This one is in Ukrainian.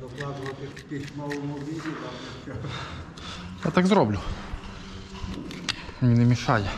докладувати в письмовому візі, так що. Я так зроблю. Мені не мішає.